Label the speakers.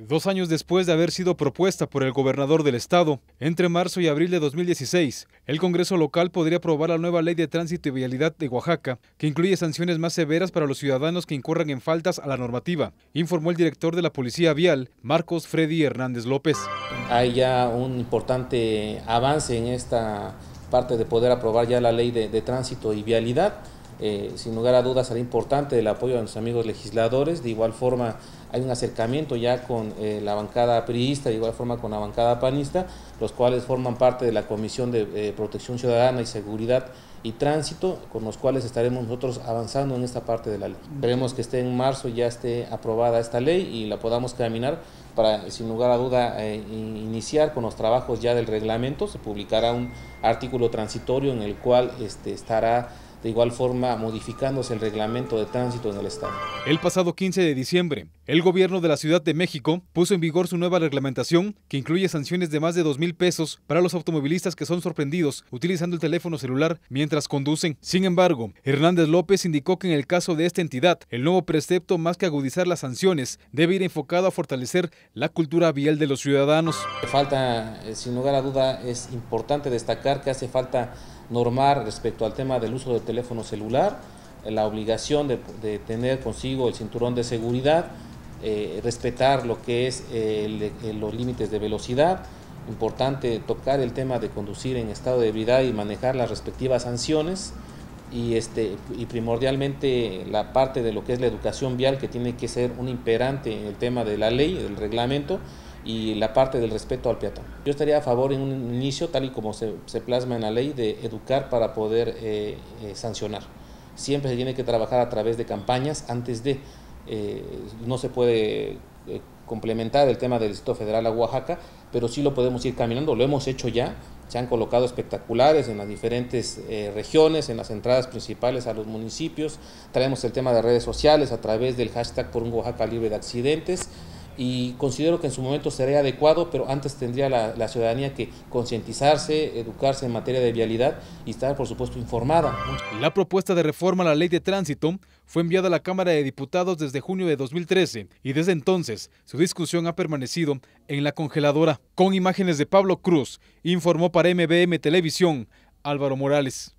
Speaker 1: Dos años después de haber sido propuesta por el gobernador del estado, entre marzo y abril de 2016, el Congreso local podría aprobar la nueva ley de tránsito y vialidad de Oaxaca, que incluye sanciones más severas para los ciudadanos que incurran en faltas a la normativa, informó el director de la Policía Vial, Marcos Freddy Hernández López.
Speaker 2: Hay ya un importante avance en esta parte de poder aprobar ya la ley de, tránsito y vialidad. Eh, sin lugar a dudas será importante el apoyo de nuestros amigos legisladores, de igual forma hay un acercamiento ya con eh, la bancada priista, de igual forma con la bancada panista, los cuales forman parte de la Comisión de eh, Protección Ciudadana y Seguridad y Tránsito, con los cuales estaremos nosotros avanzando en esta parte de la ley. Esperemos que esté en marzo ya esté aprobada esta ley y la podamos caminar para, sin lugar a duda, iniciar con los trabajos ya del reglamento. Se publicará un artículo transitorio en el cual este, estará de igual forma modificándose el reglamento de tránsito en el Estado.
Speaker 1: El pasado 15 de diciembre, el gobierno de la Ciudad de México puso en vigor su nueva reglamentación que incluye sanciones de más de 2 mil pesos para los automovilistas que son sorprendidos utilizando el teléfono celular mientras conducen. Sin embargo, Hernández López indicó que en el caso de esta entidad, el nuevo precepto, más que agudizar las sanciones, debe ir enfocado a fortalecer la cultura vial de los ciudadanos.
Speaker 2: Falta, eh, sin lugar a duda, es importante destacar que hace falta normar respecto al tema del uso del teléfono celular, la obligación de, tener consigo el cinturón de seguridad, eh, respetar lo que es los límites de velocidad, importante tocar el tema de conducir en estado de ebriedad y manejar las respectivas sanciones y, este, y primordialmente la parte de lo que es la educación vial que tiene que ser un imperante en el tema de la ley, del reglamento y la parte del respeto al peatón. Yo estaría a favor en un inicio, tal y como se, plasma en la ley, de educar para poder eh, eh, sancionar. Siempre se tiene que trabajar a través de campañas antes de, eh, no se puede complementar el tema del Distrito Federal a Oaxaca, pero sí lo podemos ir caminando, lo hemos hecho ya, se han colocado espectaculares en las diferentes regiones, en las entradas principales a los municipios, traemos el tema de redes sociales a través del hashtag por un Oaxaca libre de accidentes, y considero que en su momento sería adecuado, pero antes tendría la, ciudadanía que concientizarse, educarse en materia de vialidad y estar, por supuesto, informada.
Speaker 1: La propuesta de reforma a la ley de tránsito fue enviada a la Cámara de Diputados desde junio de 2013 y desde entonces su discusión ha permanecido en la congeladora. Con imágenes de Pablo Cruz, informó para MBM Televisión Álvaro Morales.